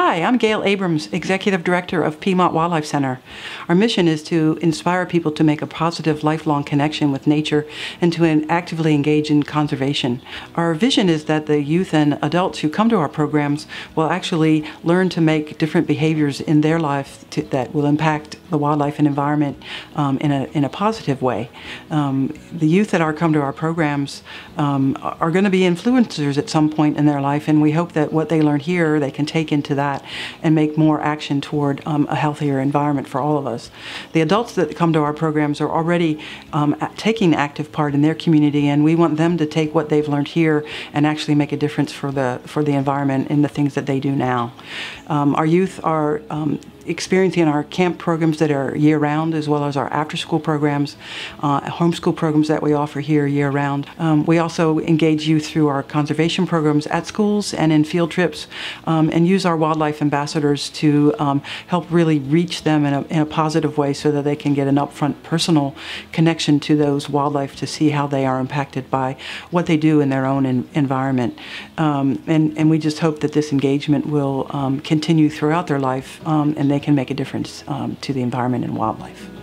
Hi, I'm Gail Abrams, Executive Director of Piedmont Wildlife Center. Our mission is to inspire people to make a positive lifelong connection with nature and to actively engage in conservation. Our vision is that the youth and adults who come to our programs will actually learn to make different behaviors in their life to, that will impact the wildlife and environment um, in, a, in a positive way. Um, the youth that are come to our programs um, are going to be influencers at some point in their life, and we hope that what they learn here they can take into that that and make more action toward um, a healthier environment for all of us. The adults that come to our programs are already um, taking active part in their community, and we want them to take what they've learned here and actually make a difference for the for the environment in the things that they do now. Um, our youth are um, experiencing our camp programs that are year-round, as well as our after-school programs, uh, homeschool programs that we offer here year-round. Um, we also engage youth through our conservation programs at schools and in field trips, um, and use our wildlife ambassadors to um, help really reach them in a, in a positive way so that they can get an upfront personal connection to those wildlife to see how they are impacted by what they do in their own in, environment. Um, and, and we just hope that this engagement will um, continue throughout their life um, and they they can make a difference um, to the environment and wildlife.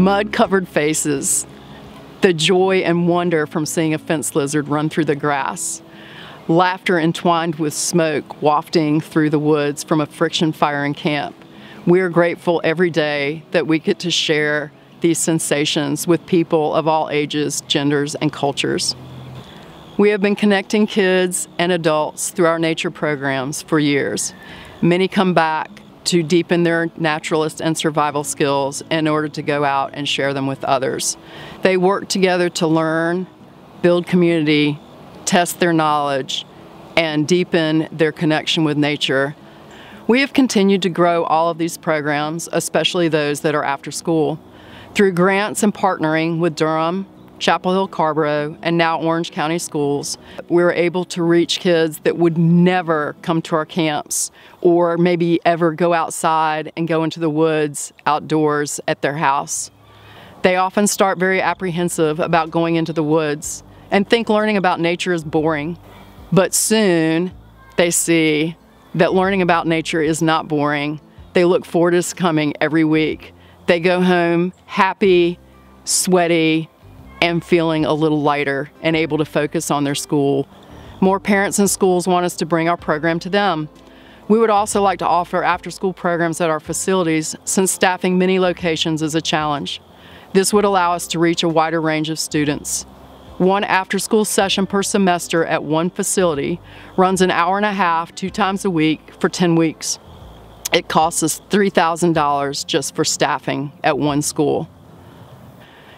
Mud covered faces, the joy and wonder from seeing a fence lizard run through the grass, laughter entwined with smoke wafting through the woods from a friction fire in camp. We are grateful every day that we get to share these sensations with people of all ages, genders, and cultures. We have been connecting kids and adults through our nature programs for years. Many come back to deepen their naturalist and survival skills in order to go out and share them with others. They work together to learn, build community, test their knowledge, and deepen their connection with nature. We have continued to grow all of these programs, especially those that are after school, through grants and partnering with Durham, Chapel Hill Carrboro, and now Orange County Schools, we were able to reach kids that would never come to our camps or maybe ever go outside and go into the woods outdoors at their house. They often start very apprehensive about going into the woods and think learning about nature is boring. But soon they see that learning about nature is not boring. They look forward to coming every week. They go home happy, sweaty, and feeling a little lighter and able to focus on their school. More parents and schools want us to bring our program to them. We would also like to offer after-school programs at our facilities since staffing many locations is a challenge. This would allow us to reach a wider range of students. One after-school session per semester at one facility runs an hour and a half, two times a week for 10 weeks. It costs us $3,000 just for staffing at one school.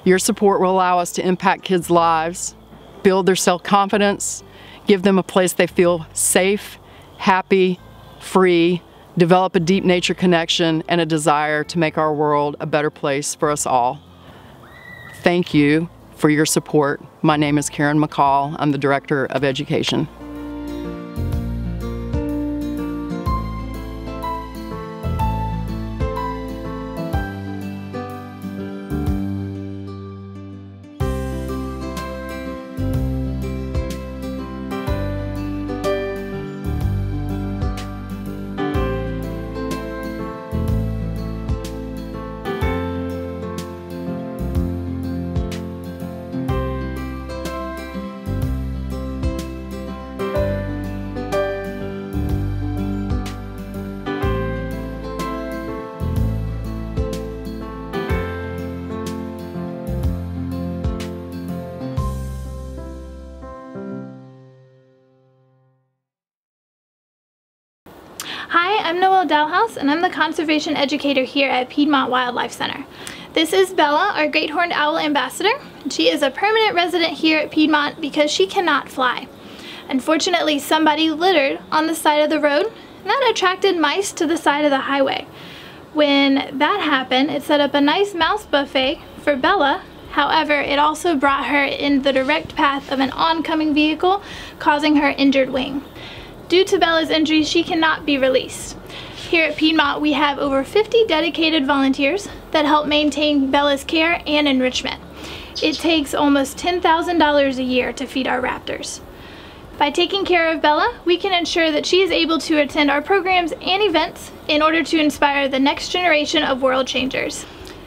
Your support will allow us to impact kids' lives, build their self-confidence, give them a place they feel safe, happy, free, develop a deep nature connection and a desire to make our world a better place for us all. Thank you for your support. My name is Karen McCall. I'm the Director of Education. I'm Noelle Dalhouse and I'm the conservation educator here at Piedmont Wildlife Center. This is Bella, our great horned owl ambassador. She is a permanent resident here at Piedmont because she cannot fly. Unfortunately, somebody littered on the side of the road and that attracted mice to the side of the highway. When that happened, it set up a nice mouse buffet for Bella However, it also brought her in the direct path of an oncoming vehicle, causing her injured wing. Due to Bella's injury, she cannot be released. Here at Piedmont, we have over 50 dedicated volunteers that help maintain Bella's care and enrichment. It takes almost $10,000 a year to feed our raptors. By taking care of Bella, we can ensure that she is able to attend our programs and events in order to inspire the next generation of world changers.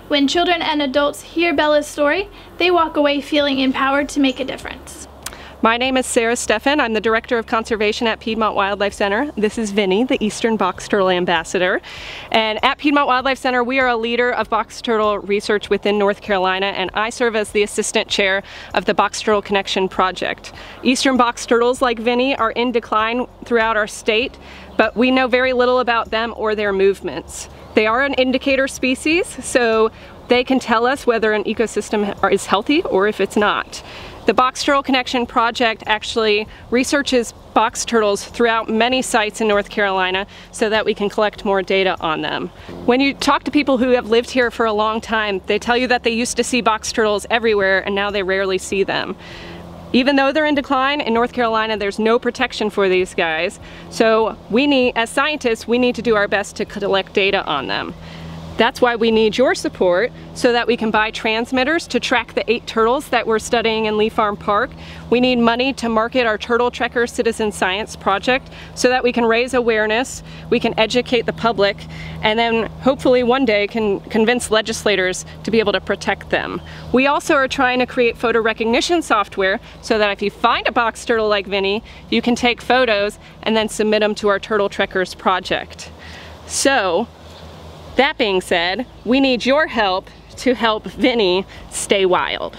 When children and adults hear Bella's story, they walk away feeling empowered to make a difference. My name is Sarah Steffen. I'm the Director of Conservation at Piedmont Wildlife Center. This is Vinny, the Eastern Box Turtle Ambassador. And at Piedmont Wildlife Center, we are a leader of box turtle research within North Carolina, and I serve as the Assistant Chair of the Box Turtle Connection Project. Eastern box turtles like Vinny are in decline throughout our state, but we know very little about them or their movements. They are an indicator species, so they can tell us whether an ecosystem is healthy or if it's not. The Box Turtle Connection Project actually researches box turtles throughout many sites in North Carolina so that we can collect more data on them. When you talk to people who have lived here for a long time, they tell you that they used to see box turtles everywhere and now they rarely see them. Even though they're in decline, in North Carolina there's no protection for these guys. So we need, as scientists, we need to do our best to collect data on them. That's why we need your support so that we can buy transmitters to track the eight turtles that we're studying in Leigh Farm Park. We need money to market our Turtle Trekker Citizen Science Project so that we can raise awareness, we can educate the public, and then hopefully one day can convince legislators to be able to protect them. We also are trying to create photo recognition software so that if you find a box turtle like Vinny, you can take photos and then submit them to our Turtle Trekkers project. So, that being said, we need your help to help Vinny stay wild.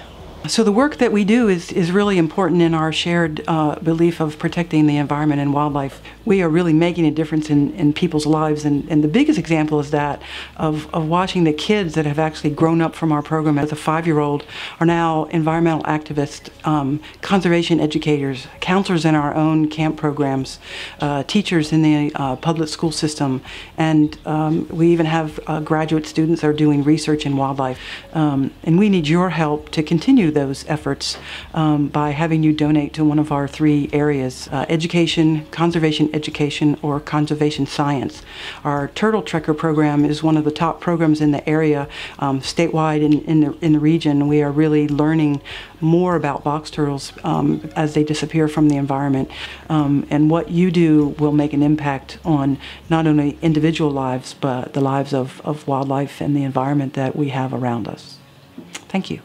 So the work that we do is, is really important in our shared uh, belief of protecting the environment and wildlife. We are really making a difference in, in people's lives, and, and the biggest example is that of, of watching the kids that have actually grown up from our program as a five-year-old are now environmental activists, um, conservation educators, counselors in our own camp programs, uh, teachers in the uh, public school system, and um, we even have uh, graduate students that are doing research in wildlife. Um, and we need your help to continue those efforts um, by having you donate to one of our three areas uh, education, conservation education, or conservation science. Our Turtle Trekker program is one of the top programs in the area, um, statewide in, in, the, in the region. We are really learning more about box turtles um, as they disappear from the environment. Um, and what you do will make an impact on not only individual lives, but the lives of, of wildlife and the environment that we have around us. Thank you.